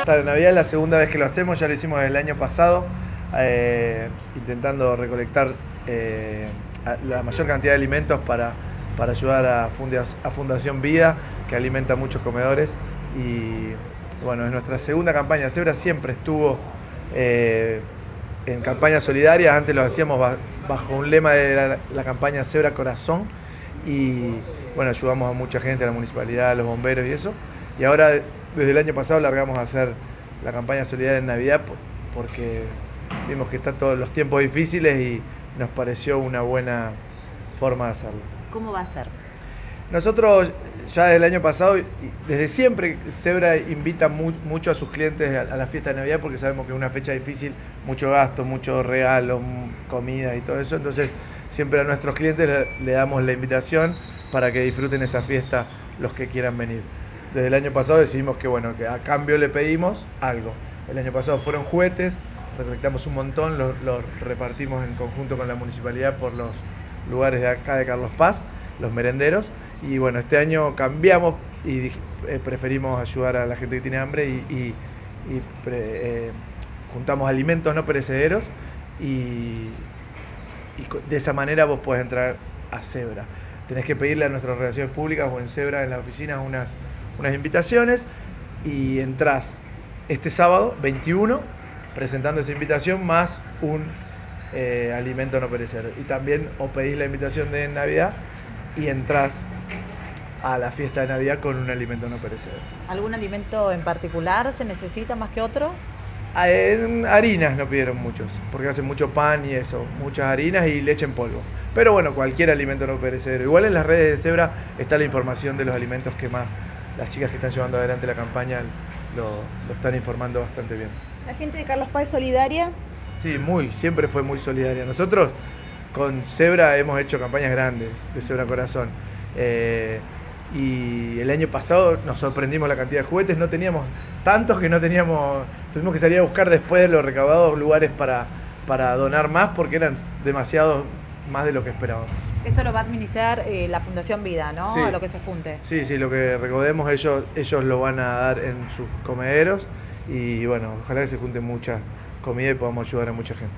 Esta Navidad es la segunda vez que lo hacemos, ya lo hicimos el año pasado, eh, intentando recolectar eh, la mayor cantidad de alimentos para, para ayudar a, Fundación Vida, que alimenta muchos comedores. Y bueno, es nuestra segunda campaña. Zebra siempre estuvo eh, en campaña solidaria, antes lo hacíamos bajo un lema de la, la campaña Zebra Corazón y bueno, ayudamos a mucha gente, a la municipalidad, a los bomberos y eso. Y ahora, desde el año pasado, largamos a hacer la campaña solidaria en Navidad porque vimos que están todos los tiempos difíciles y nos pareció una buena forma de hacerlo. ¿Cómo va a ser? Nosotros ya desde el año pasado, desde siempre, Zebra invita mucho a sus clientes a, la fiesta de Navidad porque sabemos que es una fecha difícil, mucho gasto, mucho regalo, comida y todo eso. Entonces, siempre a nuestros clientes le damos la invitación para que disfruten esa fiesta los que quieran venir. Desde el año pasado decidimos que bueno, que a cambio le pedimos algo. El año pasado fueron juguetes, recolectamos un montón, los, repartimos en conjunto con la municipalidad por los lugares de acá de Carlos Paz, los merenderos. Y bueno, este año cambiamos y eh, preferimos ayudar a la gente que tiene hambre y, eh, juntamos alimentos no perecederos y, de esa manera vos podés entrar a Zebra. Tenés que pedirle a nuestras relaciones públicas o en Zebra en la oficina unas, unas invitaciones y entras este sábado 21 presentando esa invitación más un eh, alimento no perecedero. Y también o pedís la invitación de Navidad y entras a la fiesta de Navidad con un alimento no perecedero. ¿Algún alimento en particular se necesita más que otro? Ah, en harinas no pidieron muchos, porque hacen mucho pan y eso, muchas harinas y leche en polvo. Pero bueno, cualquier alimento no perecedero. Igual en las redes de Zebra está la información de los alimentos que más las chicas que están llevando adelante la campaña lo, están informando bastante bien. ¿La gente de Carlos Paz es solidaria? Sí, muy, siempre fue muy solidaria. Nosotros con Zebra hemos hecho campañas grandes de Zebra Corazón. Eh, y el año pasado nos sorprendimos la cantidad de juguetes, no teníamos tantos que no teníamos, tuvimos que salir a buscar después de los recaudados lugares para, para donar más porque eran demasiados más de lo que esperábamos. Esto lo va a administrar eh, la Fundación Vida, ¿no? A lo que se junte. Sí, sí, lo que recordemos, ellos, ellos lo van a dar en sus comederos y bueno, ojalá que se junte mucha comida y podamos ayudar a mucha gente.